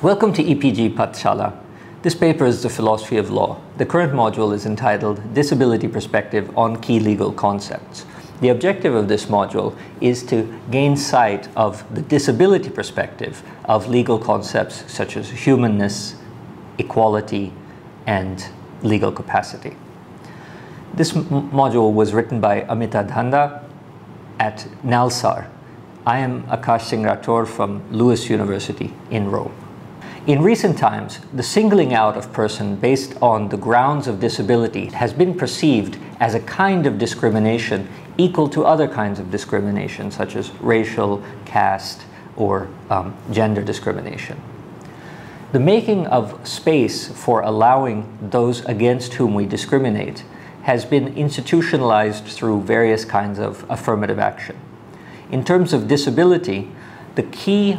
Welcome to EPG Pathshala. This paper is the philosophy of law. The current module is entitled Disability Perspective on Key Legal Concepts. The objective of this module is to gain sight of the disability perspective of legal concepts such as humanness, equality, and legal capacity. This module was written by Amita Dhanda at NALSAR. I am Akash Singh Rathore from LUISS University in Rome. In recent times, the singling out of person based on the grounds of disability has been perceived as a kind of discrimination equal to other kinds of discrimination, such as racial, caste, or um, gender discrimination. The making of space for allowing those against whom we discriminate has been institutionalized through various kinds of affirmative action. In terms of disability, the key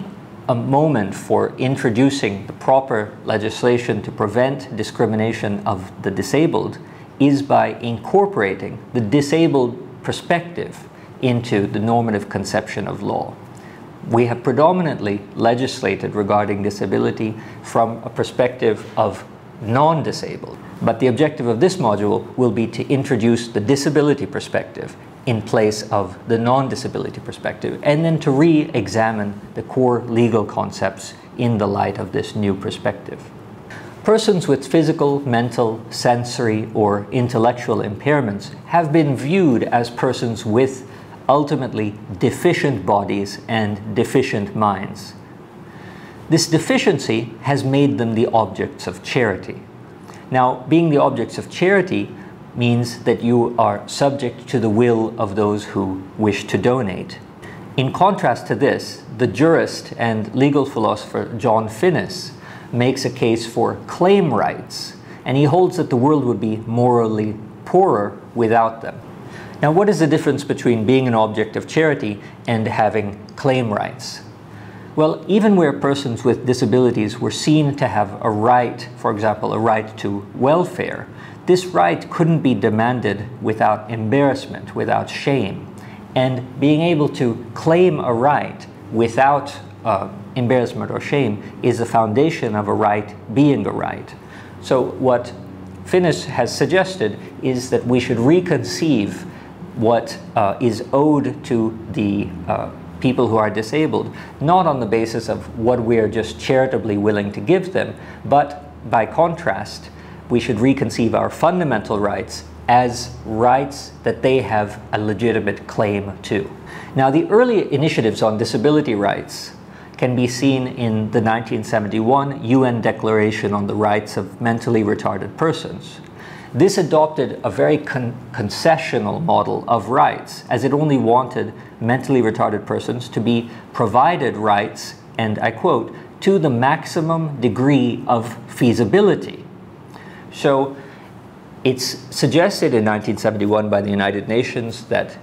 a moment for introducing the proper legislation to prevent discrimination of the disabled is by incorporating the disabled perspective into the normative conception of law. We have predominantly legislated regarding disability from a perspective of non-disabled. But the objective of this module will be to introduce the disability perspective in place of the non-disability perspective, and then to re-examine the core legal concepts in the light of this new perspective. Persons with physical, mental, sensory, or intellectual impairments have been viewed as persons with ultimately deficient bodies and deficient minds. This deficiency has made them the objects of charity. Now, being the objects of charity means that you are subject to the will of those who wish to donate. In contrast to this, the jurist and legal philosopher John Finnis makes a case for claim rights, and he holds that the world would be morally poorer without them. Now, what is the difference between being an object of charity and having claim rights? Well, even where persons with disabilities were seen to have a right, for example, a right to welfare, this right couldn't be demanded without embarrassment, without shame. And being able to claim a right without uh, embarrassment or shame is the foundation of a right being a right. So what Finnis has suggested is that we should reconceive what uh, is owed to the uh, people who are disabled, not on the basis of what we are just charitably willing to give them, but by contrast, we should reconceive our fundamental rights as rights that they have a legitimate claim to. Now, the early initiatives on disability rights can be seen in the 1971 UN Declaration on the Rights of Mentally Retarded Persons. This adopted a very con concessional model of rights, as it only wanted mentally retarded persons to be provided rights, and I quote, to the maximum degree of feasibility. So it's suggested in 1971 by the United Nations that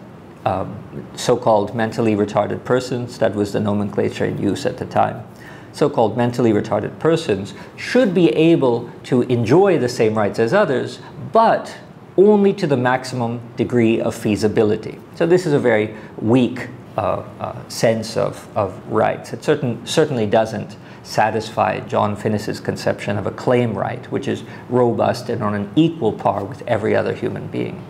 um, so-called mentally retarded persons, that was the nomenclature in use at the time, so-called mentally retarded persons should be able to enjoy the same rights as others, but only to the maximum degree of feasibility. So this is a very weak uh, uh, sense of, of rights. It certain, certainly doesn't satisfy John Finnis's conception of a claim right, which is robust and on an equal par with every other human being.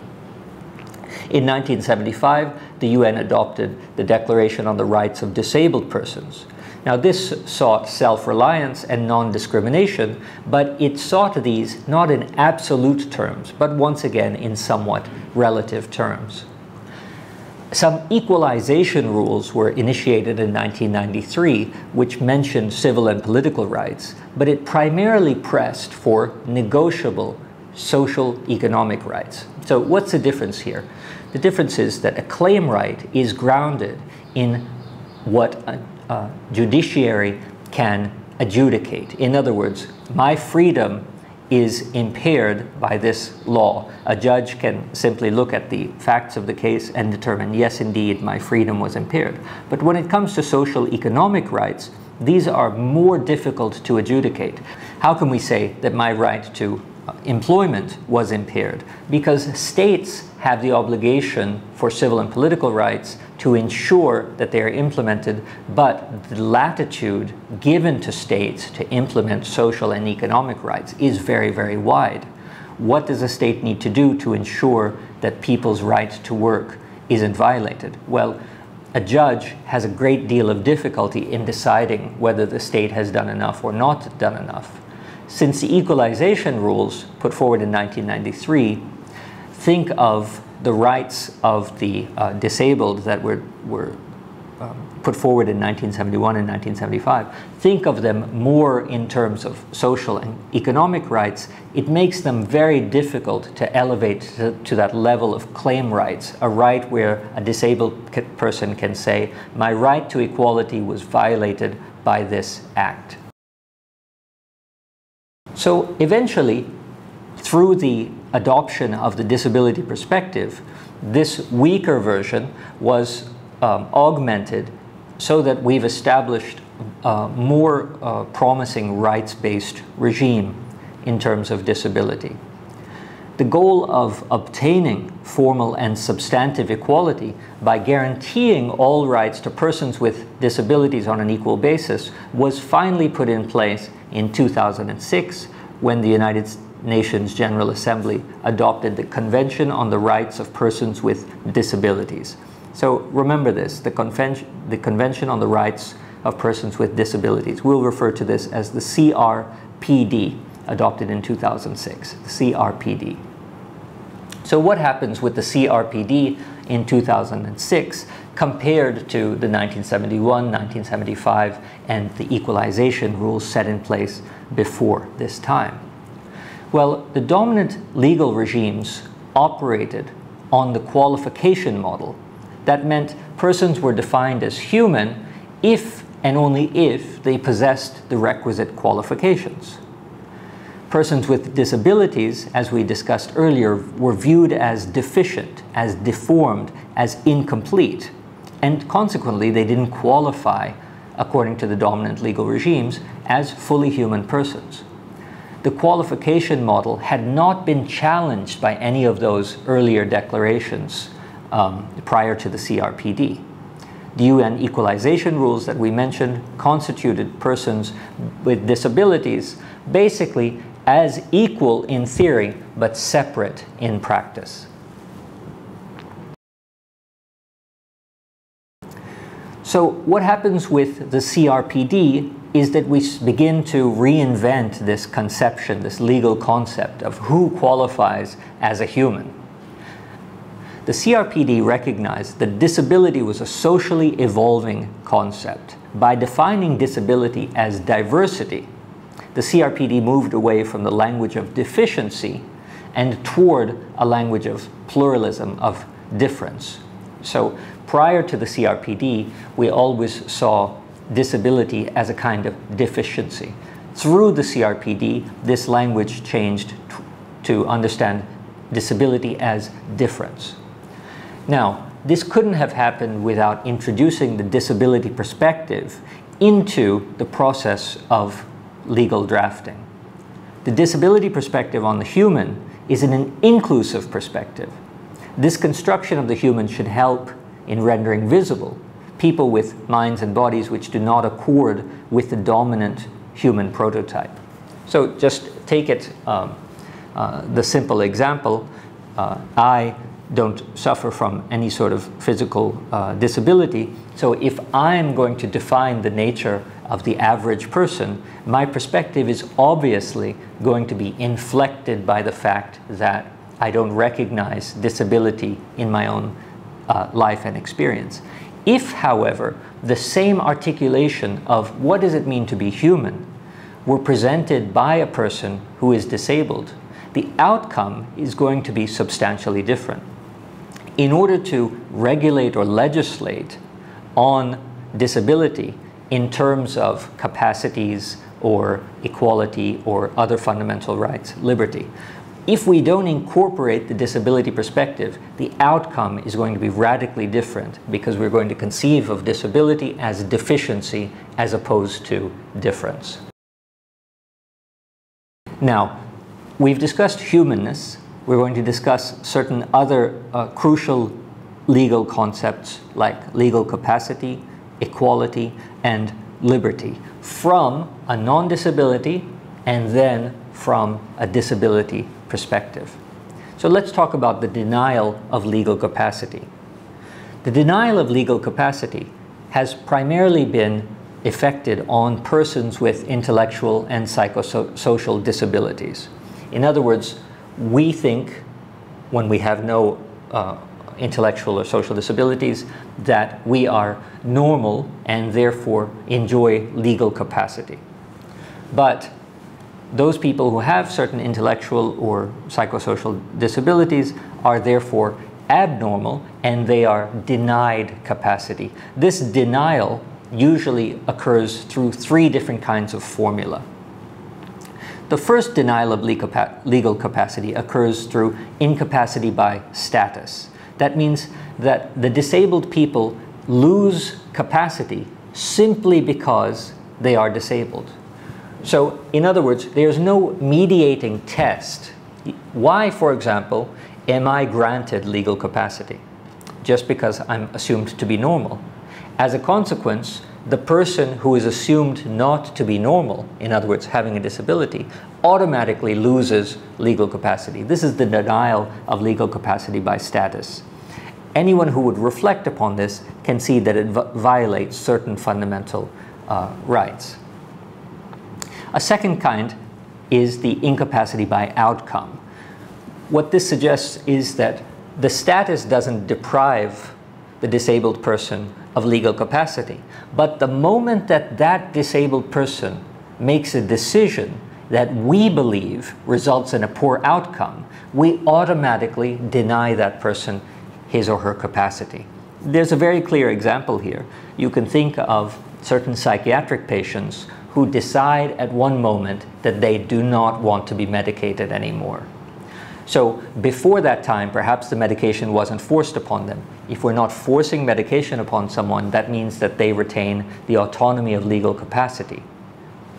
In 1975, the UN adopted the Declaration on the Rights of Disabled Persons. Now, this sought self reliance and non discrimination, but it sought these not in absolute terms, but once again in somewhat relative terms. Some equalization rules were initiated in 1993, which mentioned civil and political rights, but it primarily pressed for negotiable social economic rights. So, what's the difference here? The difference is that a claim right is grounded in what a, a judiciary can adjudicate. In other words, my freedom is impaired by this law. A judge can simply look at the facts of the case and determine, yes, indeed, my freedom was impaired. But when it comes to social economic rights, these are more difficult to adjudicate. How can we say that my right to employment was impaired because states have the obligation for civil and political rights to ensure that they are implemented, but the latitude given to states to implement social and economic rights is very, very wide. What does a state need to do to ensure that people's right to work isn't violated? Well, a judge has a great deal of difficulty in deciding whether the state has done enough or not done enough. Since the equalization rules put forward in 1993 think of the rights of the uh, disabled that were, were um, put forward in 1971 and 1975, think of them more in terms of social and economic rights, it makes them very difficult to elevate to, to that level of claim rights, a right where a disabled person can say, my right to equality was violated by this act. So eventually, through the adoption of the disability perspective, this weaker version was um, augmented so that we've established a more uh, promising rights-based regime in terms of disability. The goal of obtaining formal and substantive equality by guaranteeing all rights to persons with disabilities on an equal basis was finally put in place in 2006 when the United Nations General Assembly adopted the Convention on the Rights of Persons with Disabilities. So remember this, the, Conven the Convention on the Rights of Persons with Disabilities. We'll refer to this as the CRPD, adopted in 2006, the CRPD. So what happens with the CRPD in 2006 compared to the 1971, 1975, and the equalization rules set in place before this time? Well, the dominant legal regimes operated on the qualification model. That meant persons were defined as human if and only if they possessed the requisite qualifications. Persons with disabilities, as we discussed earlier, were viewed as deficient, as deformed, as incomplete, and consequently they didn't qualify, according to the dominant legal regimes, as fully human persons the qualification model had not been challenged by any of those earlier declarations um, prior to the CRPD. The UN equalization rules that we mentioned constituted persons with disabilities basically as equal in theory but separate in practice. So what happens with the CRPD is that we begin to reinvent this conception, this legal concept of who qualifies as a human. The CRPD recognized that disability was a socially evolving concept. By defining disability as diversity, the CRPD moved away from the language of deficiency and toward a language of pluralism, of difference. So prior to the CRPD, we always saw disability as a kind of deficiency. Through the CRPD, this language changed to understand disability as difference. Now, this couldn't have happened without introducing the disability perspective into the process of legal drafting. The disability perspective on the human is an inclusive perspective. This construction of the human should help in rendering visible people with minds and bodies which do not accord with the dominant human prototype. So just take it, um, uh, the simple example, uh, I don't suffer from any sort of physical uh, disability. So if I'm going to define the nature of the average person, my perspective is obviously going to be inflected by the fact that I don't recognize disability in my own uh, life and experience. If, however, the same articulation of what does it mean to be human were presented by a person who is disabled, the outcome is going to be substantially different. In order to regulate or legislate on disability in terms of capacities or equality or other fundamental rights, liberty, if we don't incorporate the disability perspective, the outcome is going to be radically different because we're going to conceive of disability as deficiency as opposed to difference. Now, we've discussed humanness. We're going to discuss certain other uh, crucial legal concepts like legal capacity, equality, and liberty from a non-disability and then from a disability perspective. So let's talk about the denial of legal capacity. The denial of legal capacity has primarily been effected on persons with intellectual and psychosocial disabilities. In other words, we think when we have no uh, intellectual or social disabilities that we are normal and therefore enjoy legal capacity. But those people who have certain intellectual or psychosocial disabilities are therefore abnormal and they are denied capacity. This denial usually occurs through three different kinds of formula. The first denial of legal capacity occurs through incapacity by status. That means that the disabled people lose capacity simply because they are disabled. So, in other words, there's no mediating test. Why, for example, am I granted legal capacity? Just because I'm assumed to be normal. As a consequence, the person who is assumed not to be normal, in other words, having a disability, automatically loses legal capacity. This is the denial of legal capacity by status. Anyone who would reflect upon this can see that it violates certain fundamental uh, rights. A second kind is the incapacity by outcome. What this suggests is that the status doesn't deprive the disabled person of legal capacity. But the moment that that disabled person makes a decision that we believe results in a poor outcome, we automatically deny that person his or her capacity. There's a very clear example here. You can think of certain psychiatric patients who decide at one moment that they do not want to be medicated anymore. So before that time, perhaps the medication wasn't forced upon them. If we're not forcing medication upon someone, that means that they retain the autonomy of legal capacity.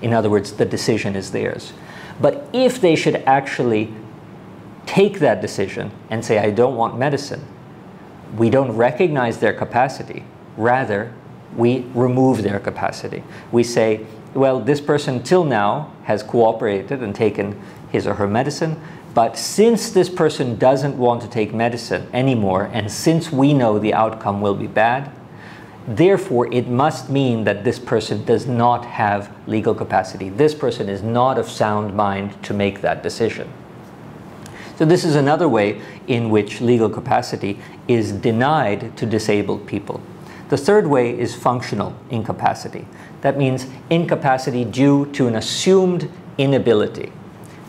In other words, the decision is theirs. But if they should actually take that decision and say, I don't want medicine, we don't recognize their capacity. Rather, we remove their capacity. We say, well, this person till now has cooperated and taken his or her medicine, but since this person doesn't want to take medicine anymore, and since we know the outcome will be bad, therefore it must mean that this person does not have legal capacity. This person is not of sound mind to make that decision. So this is another way in which legal capacity is denied to disabled people. The third way is functional incapacity. That means incapacity due to an assumed inability.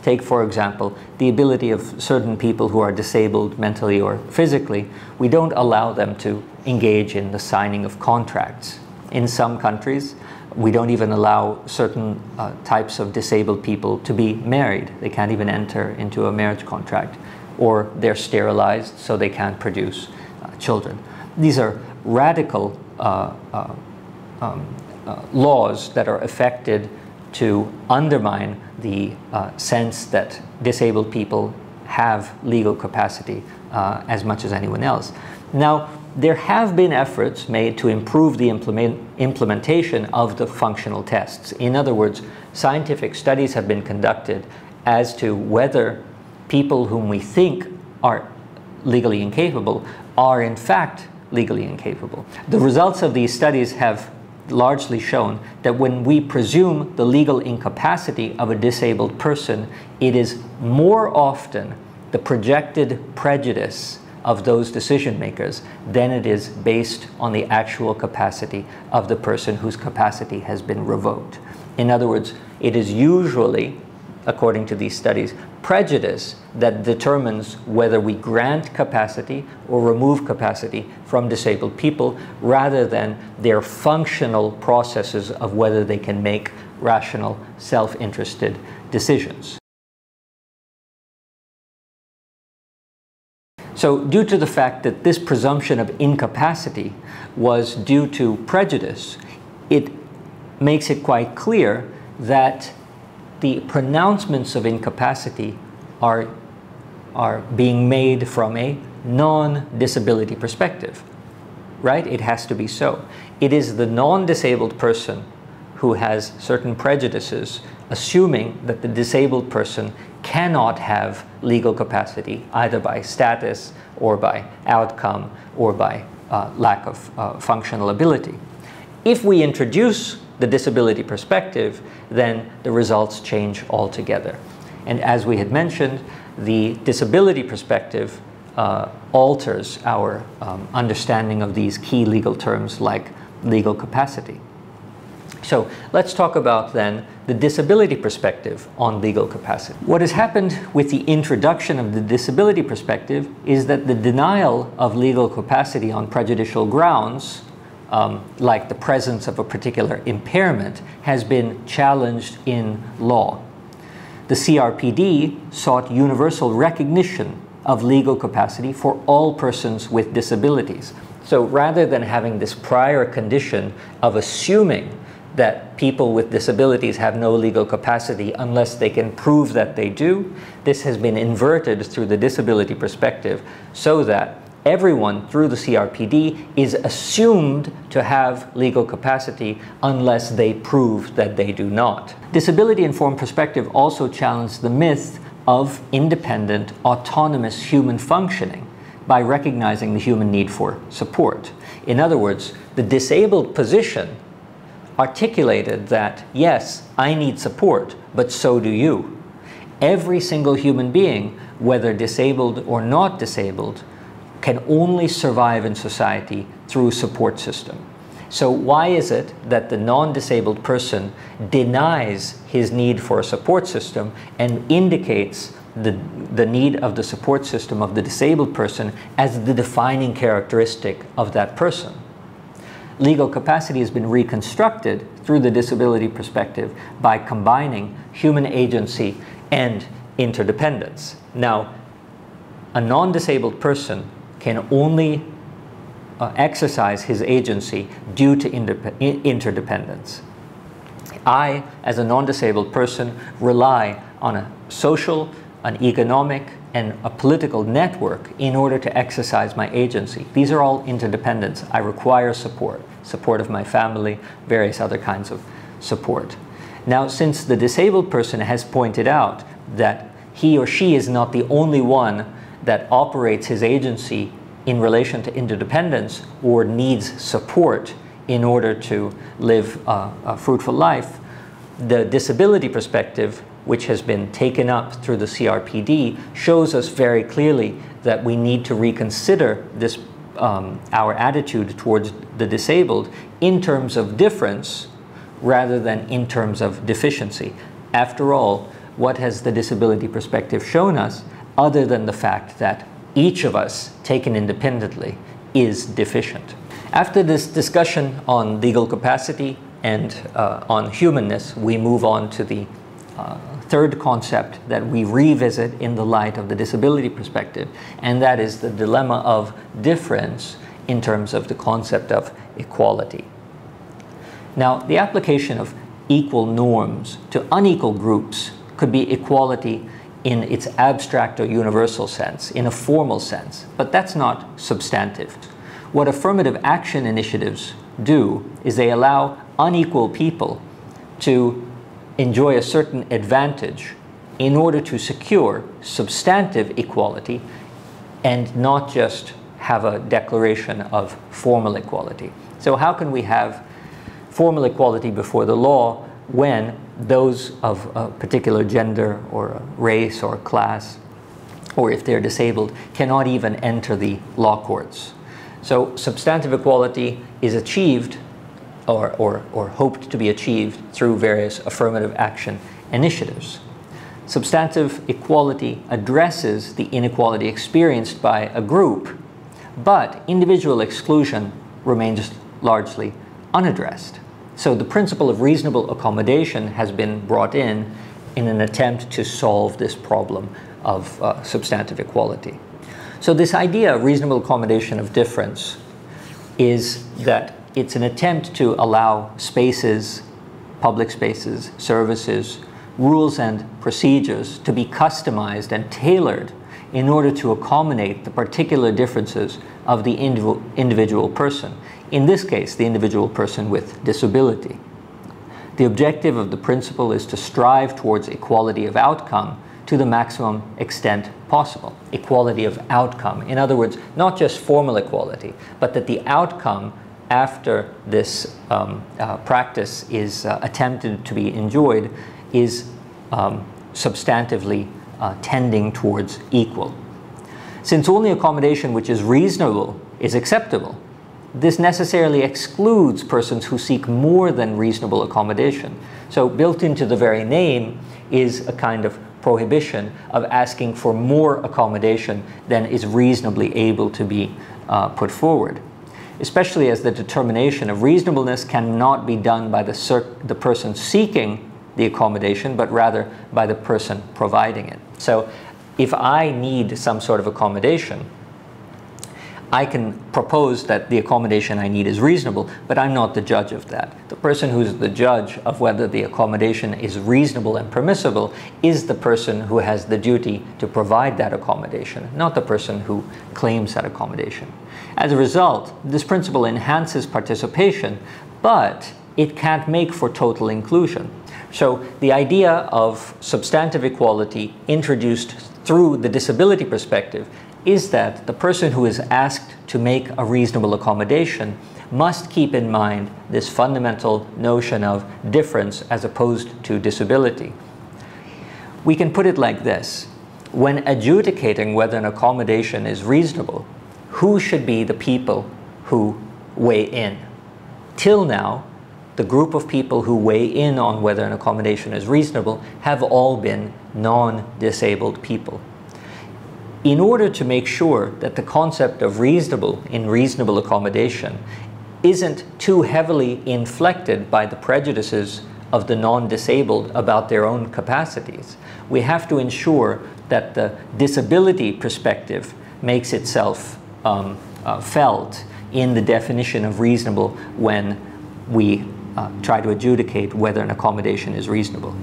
Take, for example, the ability of certain people who are disabled mentally or physically. We don't allow them to engage in the signing of contracts. In some countries, we don't even allow certain uh, types of disabled people to be married. They can't even enter into a marriage contract. Or they're sterilized so they can't produce uh, children. These are radical uh, uh um, uh, laws that are affected to undermine the uh, sense that disabled people have legal capacity as much as anyone else. Now, there have been efforts made to improve the implement implementation of the functional tests. In other words, scientific studies have been conducted as to whether people whom we think are legally incapable are in fact legally incapable. The results of these studies have largely shown that when we presume the legal incapacity of a disabled person, it is more often the projected prejudice of those decision makers than it is based on the actual capacity of the person whose capacity has been revoked. In other words, it is usually, according to these studies, prejudice that determines whether we grant capacity or remove capacity from disabled people rather than their functional processes of whether they can make rational, self-interested decisions. So due to the fact that this presumption of incapacity was due to prejudice, it makes it quite clear that the pronouncements of incapacity are, are being made from a non-disability perspective, right? It has to be so. It is the non-disabled person who has certain prejudices, assuming that the disabled person cannot have legal capacity either by status or by outcome or by uh, lack of uh, functional ability. If we introduce the disability perspective, then the results change altogether. And as we had mentioned, the disability perspective uh, alters our um, understanding of these key legal terms like legal capacity. So let's talk about then the disability perspective on legal capacity. What has happened with the introduction of the disability perspective is that the denial of legal capacity on prejudicial grounds, um, like the presence of a particular impairment, has been challenged in law. The CRPD sought universal recognition of legal capacity for all persons with disabilities. So rather than having this prior condition of assuming that people with disabilities have no legal capacity unless they can prove that they do. This has been inverted through the disability perspective so that everyone through the CRPD is assumed to have legal capacity unless they prove that they do not. Disability informed perspective also challenged the myth of independent, autonomous human functioning by recognizing the human need for support. In other words, the disabled position articulated that, yes, I need support, but so do you. Every single human being, whether disabled or not disabled, can only survive in society through support system. So why is it that the non-disabled person denies his need for a support system and indicates the, the need of the support system of the disabled person as the defining characteristic of that person? Legal capacity has been reconstructed through the disability perspective by combining human agency and interdependence. Now, a non-disabled person can only uh, exercise his agency due to interdependence. I, as a non-disabled person, rely on a social, an economic, and a political network in order to exercise my agency. These are all interdependents. I require support, support of my family, various other kinds of support. Now, since the disabled person has pointed out that he or she is not the only one that operates his agency in relation to interdependence or needs support in order to live a fruitful life, the disability perspective which has been taken up through the CRPD, shows us very clearly that we need to reconsider this, um, our attitude towards the disabled in terms of difference rather than in terms of deficiency. After all, what has the disability perspective shown us other than the fact that each of us, taken independently, is deficient? After this discussion on legal capacity and uh, on humanness, we move on to the uh, third concept that we revisit in the light of the disability perspective, and that is the dilemma of difference in terms of the concept of equality. Now, the application of equal norms to unequal groups could be equality in its abstract or universal sense, in a formal sense, but that's not substantive. What affirmative action initiatives do is they allow unequal people to enjoy a certain advantage in order to secure substantive equality and not just have a declaration of formal equality. So how can we have formal equality before the law when those of a particular gender or race or class, or if they're disabled, cannot even enter the law courts? So substantive equality is achieved or, or, or hoped to be achieved through various affirmative action initiatives. Substantive equality addresses the inequality experienced by a group, but individual exclusion remains largely unaddressed. So the principle of reasonable accommodation has been brought in in an attempt to solve this problem of uh, substantive equality. So this idea of reasonable accommodation of difference is that it's an attempt to allow spaces, public spaces, services rules and procedures to be customized and tailored in order to accommodate the particular differences of the individual person, in this case, the individual person with disability. The objective of the principle is to strive towards equality of outcome to the maximum extent possible. Equality of outcome. In other words, not just formal equality, but that the outcome after this um, uh, practice is uh, attempted to be enjoyed is um, substantively uh, tending towards equal. Since only accommodation which is reasonable is acceptable, this necessarily excludes persons who seek more than reasonable accommodation. So built into the very name is a kind of prohibition of asking for more accommodation than is reasonably able to be uh, put forward. Especially as the determination of reasonableness cannot be done by the, the person seeking the accommodation, but rather by the person providing it. So if I need some sort of accommodation, I can propose that the accommodation I need is reasonable, but I'm not the judge of that. The person who's the judge of whether the accommodation is reasonable and permissible is the person who has the duty to provide that accommodation, not the person who claims that accommodation. As a result, this principle enhances participation, but it can't make for total inclusion. So the idea of substantive equality introduced through the disability perspective is that the person who is asked to make a reasonable accommodation must keep in mind this fundamental notion of difference as opposed to disability. We can put it like this. When adjudicating whether an accommodation is reasonable, who should be the people who weigh in? Till now, the group of people who weigh in on whether an accommodation is reasonable have all been non-disabled people in order to make sure that the concept of reasonable in reasonable accommodation isn't too heavily inflected by the prejudices of the non-disabled about their own capacities, we have to ensure that the disability perspective makes itself um, uh, felt in the definition of reasonable when we uh, try to adjudicate whether an accommodation is reasonable.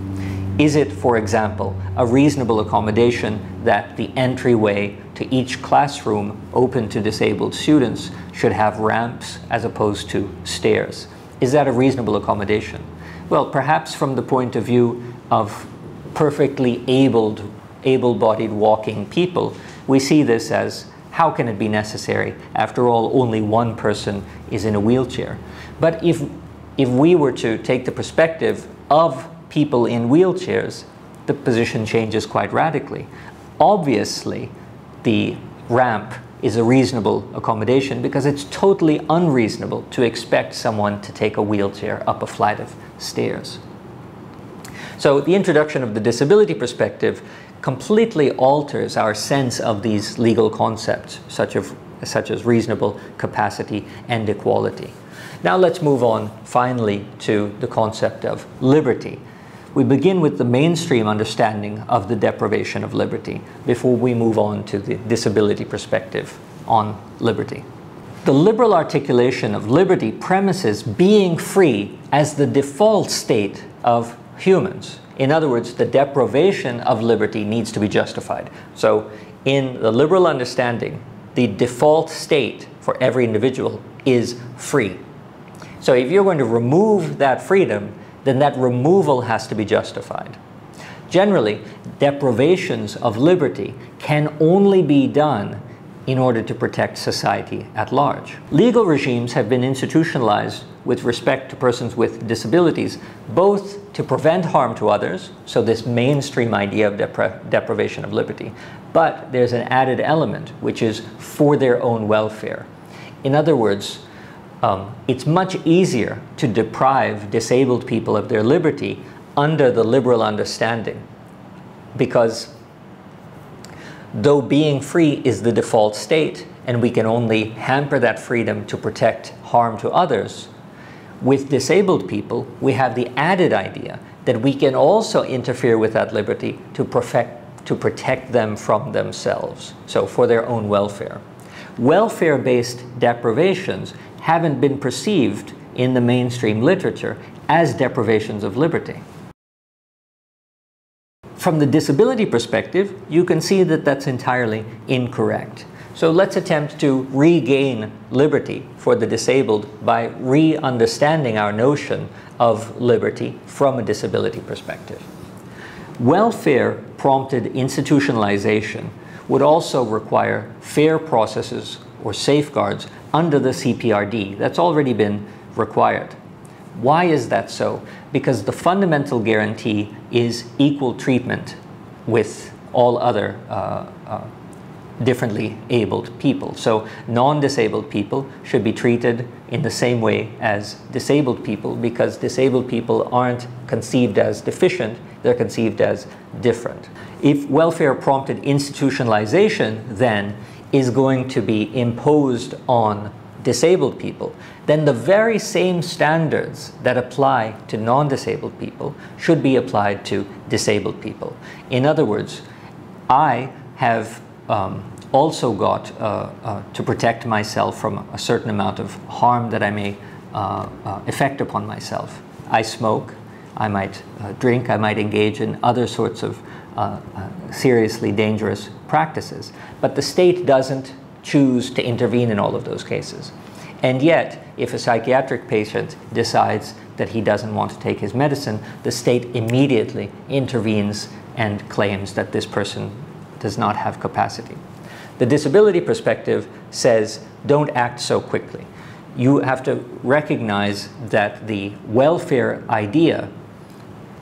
Is it, for example, a reasonable accommodation that the entryway to each classroom open to disabled students should have ramps as opposed to stairs? Is that a reasonable accommodation? Well, perhaps from the point of view of perfectly able-bodied walking people, we see this as how can it be necessary? After all, only one person is in a wheelchair. But if, if we were to take the perspective of people in wheelchairs, the position changes quite radically. Obviously, the ramp is a reasonable accommodation because it's totally unreasonable to expect someone to take a wheelchair up a flight of stairs. So the introduction of the disability perspective completely alters our sense of these legal concepts, such, of, such as reasonable capacity and equality. Now let's move on finally to the concept of liberty we begin with the mainstream understanding of the deprivation of liberty before we move on to the disability perspective on liberty. The liberal articulation of liberty premises being free as the default state of humans. In other words, the deprivation of liberty needs to be justified. So in the liberal understanding, the default state for every individual is free. So if you're going to remove that freedom, then that removal has to be justified. Generally, deprivations of liberty can only be done in order to protect society at large. Legal regimes have been institutionalized with respect to persons with disabilities, both to prevent harm to others, so this mainstream idea of depri deprivation of liberty, but there's an added element, which is for their own welfare. In other words, um, it's much easier to deprive disabled people of their liberty under the liberal understanding because though being free is the default state and we can only hamper that freedom to protect harm to others, with disabled people, we have the added idea that we can also interfere with that liberty to, perfect, to protect them from themselves, so for their own welfare. Welfare-based deprivations haven't been perceived in the mainstream literature as deprivations of liberty. from the disability perspective, you can see that that's entirely incorrect. So let's attempt to regain liberty for the disabled by re-understanding our notion of liberty from a disability perspective. Welfare prompted institutionalization would also require fair processes or safeguards under the CPRD. That's already been required. Why is that so? Because the fundamental guarantee is equal treatment with all other uh, uh, differently abled people. So non-disabled people should be treated in the same way as disabled people because disabled people aren't conceived as deficient, they're conceived as different. If welfare prompted institutionalization then is going to be imposed on disabled people, then the very same standards that apply to non-disabled people should be applied to disabled people. In other words, I have um, also got uh, uh, to protect myself from a certain amount of harm that I may uh, uh effect upon myself. I smoke, I might uh, drink, I might engage in other sorts of seriously dangerous practices. But the state doesn't choose to intervene in all of those cases. And yet, if a psychiatric patient decides that he doesn't want to take his medicine, the state immediately intervenes and claims that this person does not have capacity. The disability perspective says don't act so quickly. You have to recognize that the welfare idea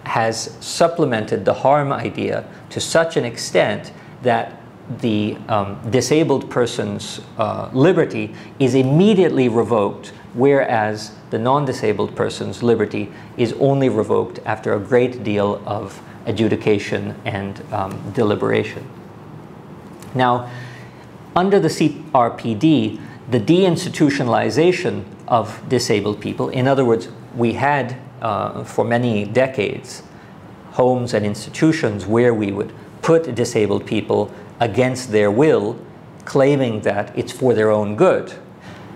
has supplemented the harm idea to such an extent that the um, disabled person's uh, liberty is immediately revoked, whereas the non-disabled person's liberty is only revoked after a great deal of adjudication and um, deliberation. Now, under the CRPD, the deinstitutionalization of disabled people, in other words, we had uh, for many decades homes and institutions where we would put disabled people against their will, claiming that it's for their own good.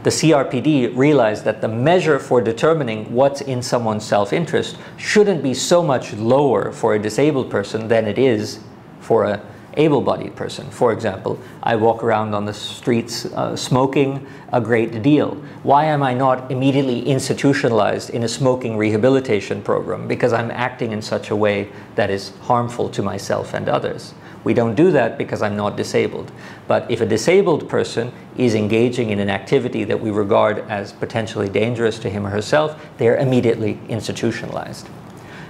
The CRPD realized that the measure for determining what's in someone's self-interest shouldn't be so much lower for a disabled person than it is for a able-bodied person. For example, I walk around on the streets uh, smoking a great deal. Why am I not immediately institutionalized in a smoking rehabilitation program? Because I'm acting in such a way that is harmful to myself and others. We don't do that because I'm not disabled. But if a disabled person is engaging in an activity that we regard as potentially dangerous to him or herself, they're immediately institutionalized.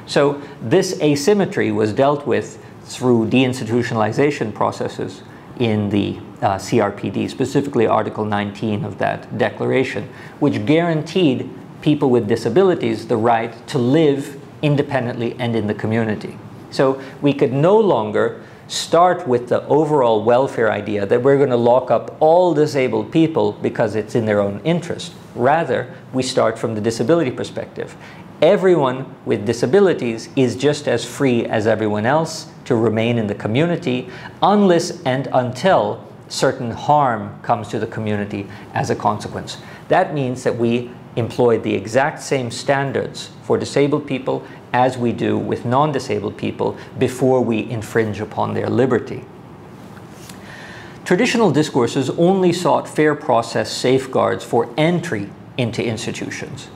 So this asymmetry was dealt with through deinstitutionalization processes in the uh, CRPD, specifically Article 19 of that declaration, which guaranteed people with disabilities the right to live independently and in the community. So we could no longer start with the overall welfare idea that we're going to lock up all disabled people because it's in their own interest. Rather, we start from the disability perspective. Everyone with disabilities is just as free as everyone else to remain in the community unless and until certain harm comes to the community as a consequence. That means that we employ the exact same standards for disabled people as we do with non-disabled people before we infringe upon their liberty. Traditional discourses only sought fair process safeguards for entry into institutions,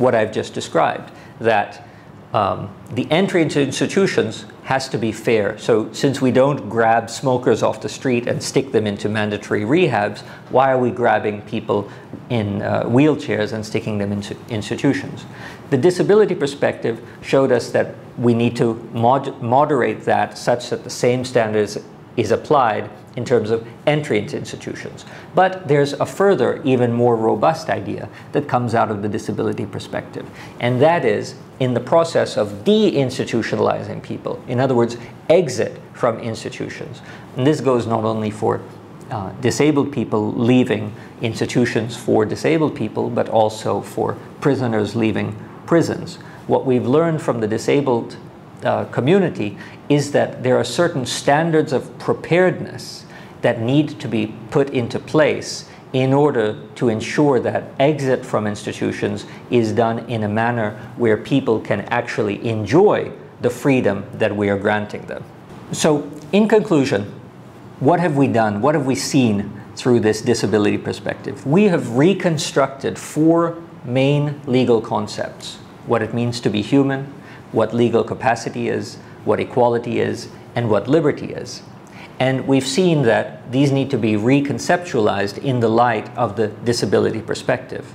what I've just described, that um, the entry into institutions has to be fair. So since we don't grab smokers off the street and stick them into mandatory rehabs, why are we grabbing people in uh, wheelchairs and sticking them into institutions? The disability perspective showed us that we need to mod moderate that such that the same standards is applied in terms of entry into institutions. But there's a further, even more robust idea that comes out of the disability perspective, and that is in the process of deinstitutionalizing people. In other words, exit from institutions. And this goes not only for uh, disabled people leaving institutions for disabled people, but also for prisoners leaving prisons. What we've learned from the disabled uh, community is that there are certain standards of preparedness that need to be put into place in order to ensure that exit from institutions is done in a manner where people can actually enjoy the freedom that we are granting them. So, in conclusion, what have we done? What have we seen through this disability perspective? We have reconstructed four main legal concepts what it means to be human, what legal capacity is, what equality is, and what liberty is. And we've seen that these need to be reconceptualized in the light of the disability perspective.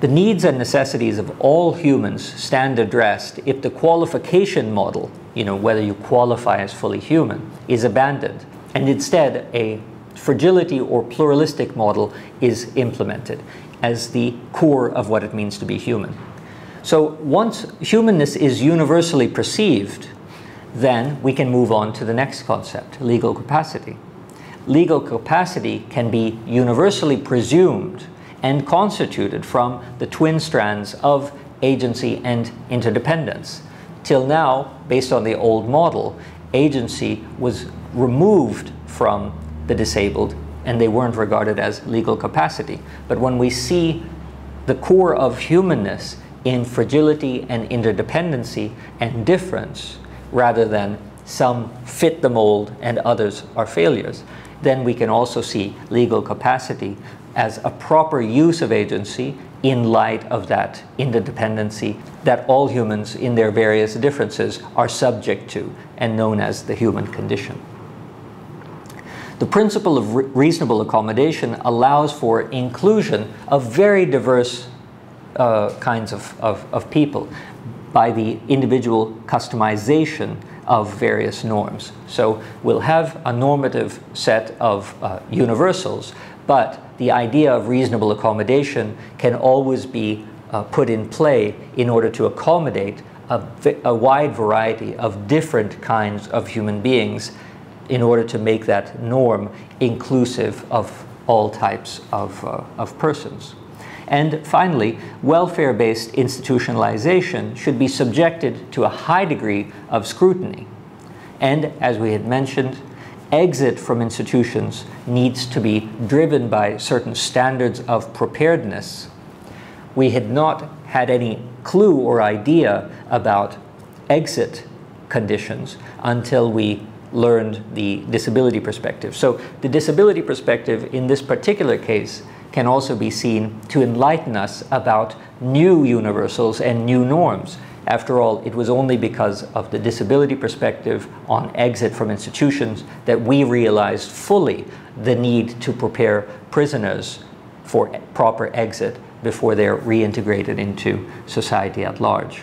The needs and necessities of all humans stand addressed if the qualification model, you know, whether you qualify as fully human, is abandoned, and instead a fragility or pluralistic model is implemented as the core of what it means to be human. So once humanness is universally perceived, then we can move on to the next concept, legal capacity. Legal capacity can be universally presumed and constituted from the twin strands of agency and interdependence. Till now, based on the old model, agency was removed from the disabled and they weren't regarded as legal capacity. But when we see the core of humanness in fragility and interdependency and difference rather than some fit the mold and others are failures, then we can also see legal capacity as a proper use of agency in light of that interdependency that all humans in their various differences are subject to and known as the human condition. The principle of re reasonable accommodation allows for inclusion of very diverse uh, kinds of, of, of people by the individual customization of various norms. So we'll have a normative set of uh, universals, but the idea of reasonable accommodation can always be uh, put in play in order to accommodate a, a, wide variety of different kinds of human beings in order to make that norm inclusive of all types of, uh, of persons. And finally, welfare-based institutionalization should be subjected to a high degree of scrutiny. And as we had mentioned, exit from institutions needs to be driven by certain standards of preparedness. We had not had any clue or idea about exit conditions until we learned the disability perspective. So the disability perspective in this particular case can also be seen to enlighten us about new universals and new norms. After all, it was only because of the disability perspective on exit from institutions that we realized fully the need to prepare prisoners for proper exit before they're reintegrated into society at large.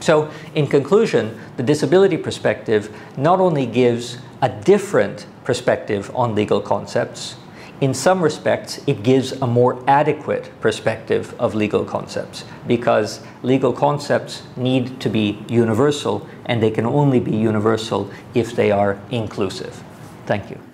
So, in conclusion, the disability perspective not only gives a different perspective on legal concepts, in some respects, it gives a more adequate perspective of legal concepts because legal concepts need to be universal and they can only be universal if they are inclusive. Thank you.